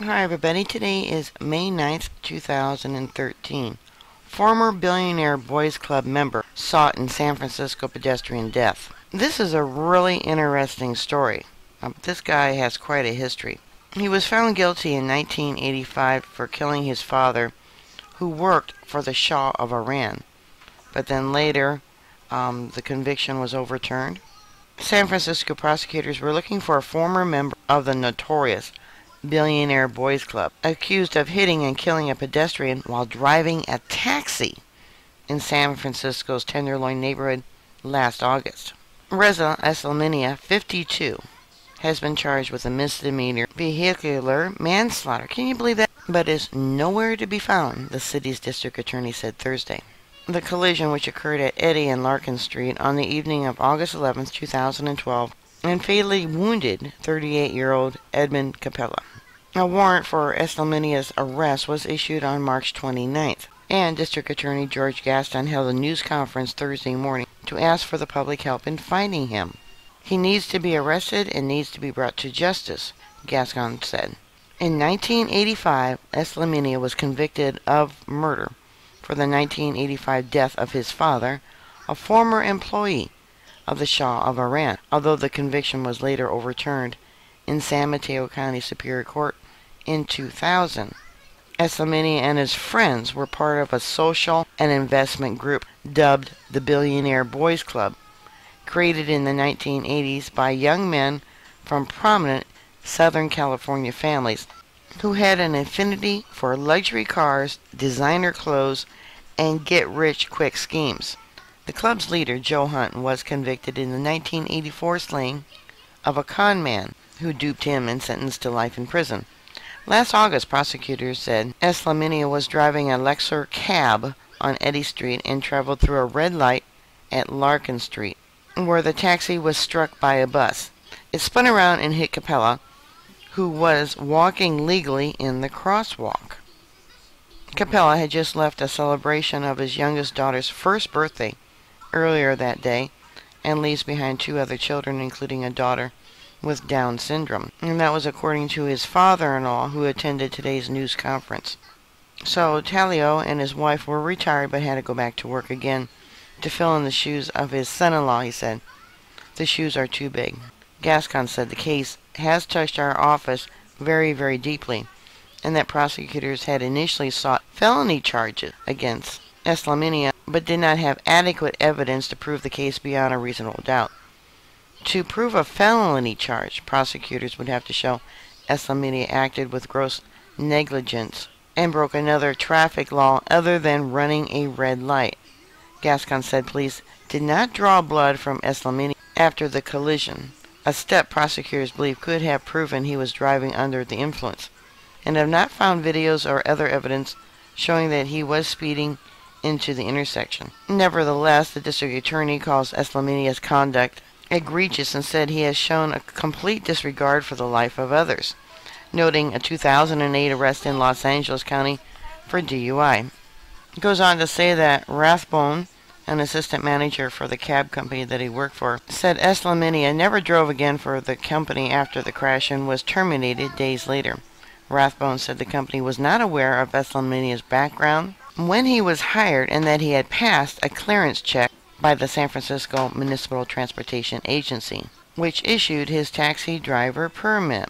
Hi everybody, today is May 9th, 2013. Former billionaire Boys Club member sought in San Francisco pedestrian death. This is a really interesting story. Um, this guy has quite a history. He was found guilty in 1985 for killing his father, who worked for the Shah of Iran. But then later, um, the conviction was overturned. San Francisco prosecutors were looking for a former member of the notorious Billionaire Boys Club, accused of hitting and killing a pedestrian while driving a taxi in San Francisco's Tenderloin neighborhood last August. Reza Eslaminia, 52, has been charged with a misdemeanor vehicular manslaughter. Can you believe that? But is nowhere to be found, the city's district attorney said Thursday. The collision, which occurred at Eddy and Larkin Street on the evening of August 11, 2012, and fatally wounded 38 year old Edmund Capella. A warrant for Eslaminia's arrest was issued on March 29th, and District Attorney George Gascon held a news conference Thursday morning to ask for the public help in finding him. He needs to be arrested and needs to be brought to justice, Gascon said. In 1985, Eslaminia was convicted of murder for the 1985 death of his father, a former employee of the Shah of Iran, although the conviction was later overturned in San Mateo County Superior Court in 2000. Eslaminia and his friends were part of a social and investment group dubbed the Billionaire Boys Club, created in the 1980s by young men from prominent Southern California families who had an affinity for luxury cars, designer clothes, and get rich quick schemes. The club's leader, Joe Hunt, was convicted in the 1984 slaying of a con man who duped him and sentenced to life in prison. Last August, prosecutors said Eslaminia was driving a Lexus cab on Eddy Street and traveled through a red light at Larkin Street, where the taxi was struck by a bus. It spun around and hit Capella, who was walking legally in the crosswalk. Capella had just left a celebration of his youngest daughter's first birthday earlier that day and leaves behind two other children, including a daughter with Down syndrome. And that was according to his father in law, who attended today's news conference. So Talio and his wife were retired but had to go back to work again to fill in the shoes of his son in law, he said. The shoes are too big. Gascon said the case has touched our office very, very deeply, and that prosecutors had initially sought felony charges against Eslaminia, but did not have adequate evidence to prove the case beyond a reasonable doubt. To prove a felony charge, prosecutors would have to show Eslaminia acted with gross negligence and broke another traffic law other than running a red light. Gascon said police did not draw blood from Eslaminia after the collision, a step prosecutors believe could have proven he was driving under the influence, and have not found videos or other evidence showing that he was speeding into the intersection. Nevertheless, the district attorney calls Eslaminia's conduct egregious and said he has shown a complete disregard for the life of others, noting a 2008 arrest in Los Angeles County for DUI. He goes on to say that Rathbone, an assistant manager for the cab company that he worked for, said Eslaminia never drove again for the company after the crash and was terminated days later. Rathbone said the company was not aware of Eslaminia's background when he was hired and that he had passed a clearance check by the San Francisco Municipal Transportation Agency, which issued his taxi driver permit.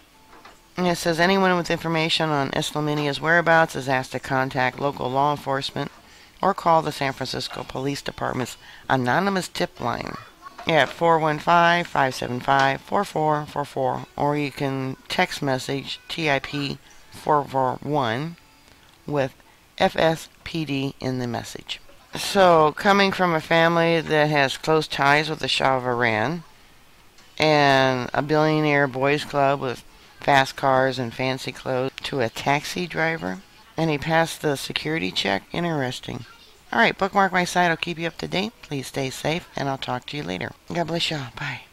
And it says anyone with information on Eslaminia's whereabouts is asked to contact local law enforcement or call the San Francisco Police Department's anonymous tip line at 415-575-4444 or you can text message TIP 441 with FSPD in the message. So, coming from a family that has close ties with the Shah of Iran and a billionaire boys club with fast cars and fancy clothes to a taxi driver, and he passed the security check. Interesting. Alright, bookmark my site. I'll keep you up to date. Please stay safe, and I'll talk to you later. God bless y'all. Bye.